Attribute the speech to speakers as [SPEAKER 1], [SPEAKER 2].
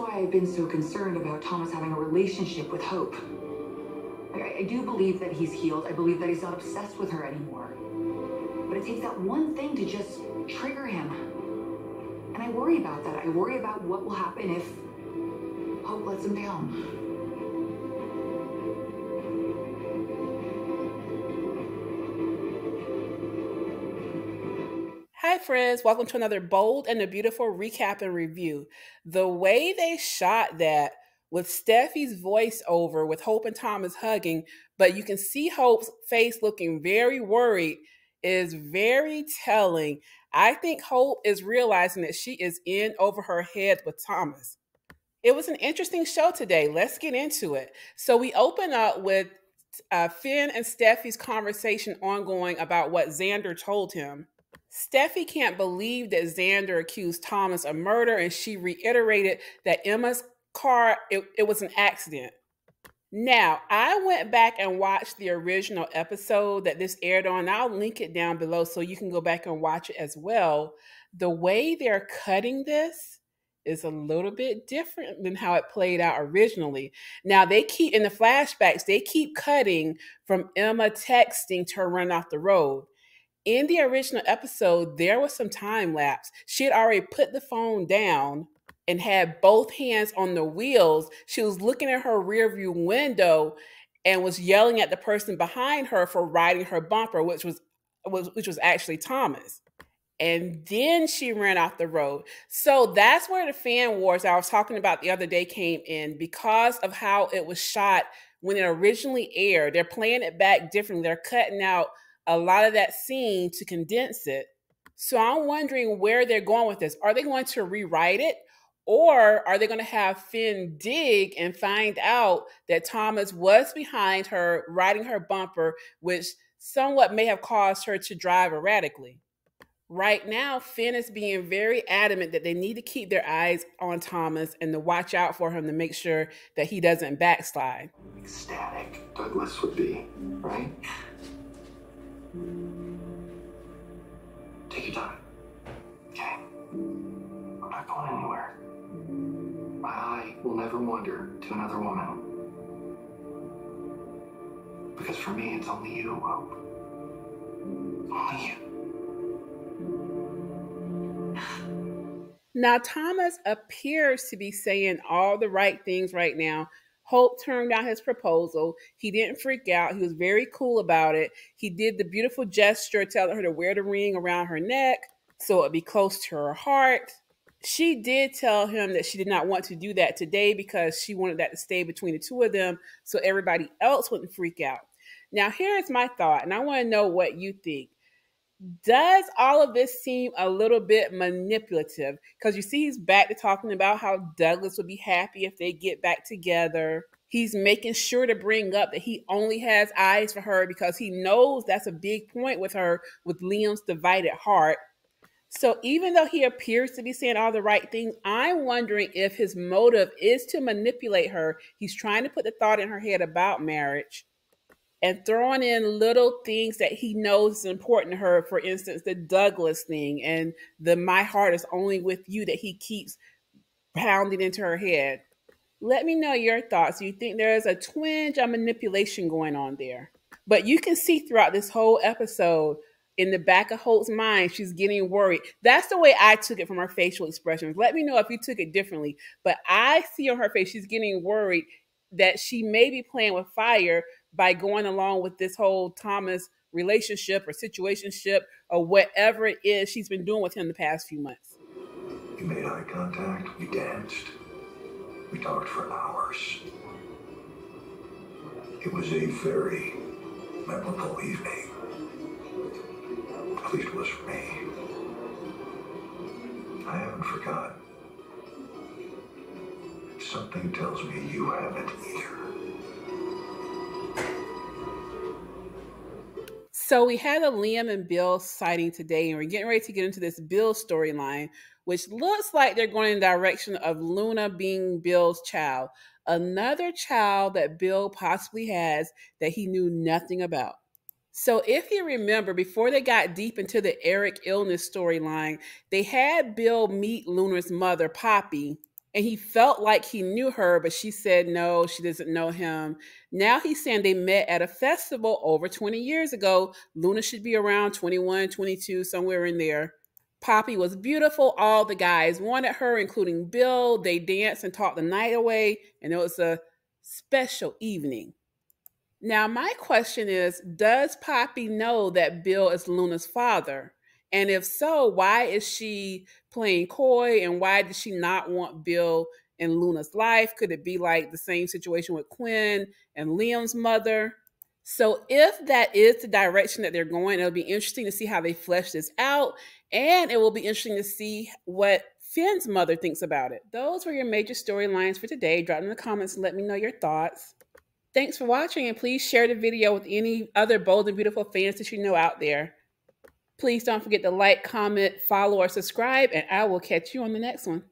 [SPEAKER 1] why I've been so concerned about Thomas having a relationship with Hope. I, I do believe that he's healed. I believe that he's not obsessed with her anymore. But it takes that one thing to just trigger him. And I worry about that. I worry about what will happen if Hope lets him down.
[SPEAKER 2] Hi, friends. Welcome to another bold and a beautiful recap and review. The way they shot that with Steffy's voiceover with Hope and Thomas hugging, but you can see Hope's face looking very worried is very telling. I think Hope is realizing that she is in over her head with Thomas. It was an interesting show today. Let's get into it. So we open up with uh, Finn and Steffy's conversation ongoing about what Xander told him. Steffy can't believe that Xander accused Thomas of murder, and she reiterated that Emma's car, it, it was an accident. Now, I went back and watched the original episode that this aired on. I'll link it down below so you can go back and watch it as well. The way they're cutting this is a little bit different than how it played out originally. Now, they keep in the flashbacks, they keep cutting from Emma texting to her run off the road in the original episode, there was some time lapse. She had already put the phone down and had both hands on the wheels. She was looking at her rearview window and was yelling at the person behind her for riding her bumper, which was, was which was actually Thomas. And then she ran off the road. So that's where the fan wars I was talking about the other day came in because of how it was shot when it originally aired. They're playing it back differently. They're cutting out a lot of that scene to condense it. So I'm wondering where they're going with this. Are they going to rewrite it? Or are they going to have Finn dig and find out that Thomas was behind her, riding her bumper, which somewhat may have caused her to drive erratically? Right now, Finn is being very adamant that they need to keep their eyes on Thomas and to watch out for him to make sure that he doesn't backslide.
[SPEAKER 3] Ecstatic, Douglas would be, right? Take your time. Okay? I'm not going anywhere. My eye will never wander to another woman. Because for me, it's only you, Hope. Only you.
[SPEAKER 2] Now, Thomas appears to be saying all the right things right now, Hope turned down his proposal. He didn't freak out. He was very cool about it. He did the beautiful gesture telling her to wear the ring around her neck so it'd be close to her heart. She did tell him that she did not want to do that today because she wanted that to stay between the two of them so everybody else wouldn't freak out. Now, here's my thought, and I want to know what you think does all of this seem a little bit manipulative? Because you see, he's back to talking about how Douglas would be happy if they get back together. He's making sure to bring up that he only has eyes for her because he knows that's a big point with her with Liam's divided heart. So even though he appears to be saying all the right things, I'm wondering if his motive is to manipulate her. He's trying to put the thought in her head about marriage and throwing in little things that he knows is important to her. For instance, the Douglas thing and the my heart is only with you that he keeps pounding into her head. Let me know your thoughts. You think there is a twinge of manipulation going on there? But you can see throughout this whole episode in the back of Hope's mind, she's getting worried. That's the way I took it from her facial expressions. Let me know if you took it differently. But I see on her face she's getting worried that she may be playing with fire by going along with this whole Thomas relationship or situationship or whatever it is she's been doing with him the past few months.
[SPEAKER 3] We made eye contact. We danced. We talked for hours. It was a very memorable evening. At least it was for me. I haven't forgotten. Something tells me you haven't either.
[SPEAKER 2] So we had a Liam and Bill sighting today, and we're getting ready to get into this Bill storyline, which looks like they're going in the direction of Luna being Bill's child, another child that Bill possibly has that he knew nothing about. So, if you remember, before they got deep into the Eric illness storyline, they had Bill meet Luna's mother, Poppy, and he felt like he knew her, but she said no, she doesn't know him. Now he's saying they met at a festival over 20 years ago. Luna should be around 21, 22, somewhere in there. Poppy was beautiful. All the guys wanted her, including Bill. They danced and talked the night away, and it was a special evening. Now, my question is Does Poppy know that Bill is Luna's father? And if so, why is she playing coy and why does she not want Bill in Luna's life? Could it be like the same situation with Quinn and Liam's mother? So, if that is the direction that they're going, it'll be interesting to see how they flesh this out. And it will be interesting to see what Finn's mother thinks about it. Those were your major storylines for today. Drop in the comments and let me know your thoughts. Thanks for watching, and please share the video with any other bold and beautiful fans that you know out there. Please don't forget to like, comment, follow, or subscribe, and I will catch you on the next one.